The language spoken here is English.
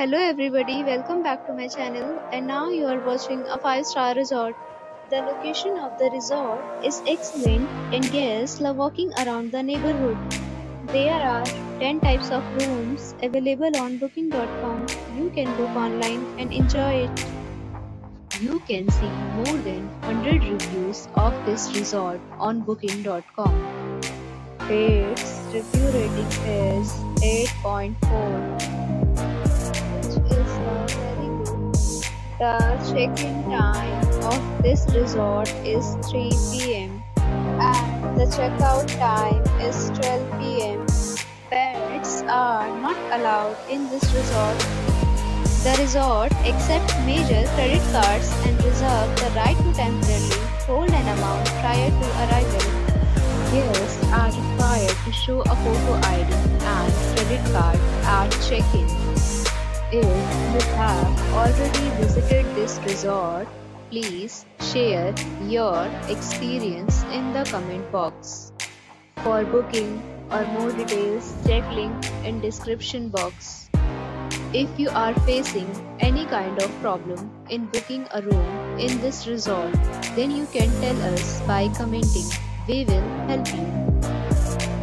Hello everybody, welcome back to my channel and now you are watching a 5 star resort. The location of the resort is excellent and guests love walking around the neighborhood. There are 10 types of rooms available on booking.com. You can book online and enjoy it. You can see more than 100 reviews of this resort on booking.com. Its review rating is 8.4 check-in time of this resort is 3 p.m. and the checkout time is 12 p.m. Pets are not allowed in this resort. The resort accepts major credit cards and reserves the right to temporarily hold an amount prior to arrival. Guests are required to show a photo ID and credit card at check-in. If you have already visited this resort, please share your experience in the comment box. For booking or more details, check link in description box. If you are facing any kind of problem in booking a room in this resort, then you can tell us by commenting. We will help you.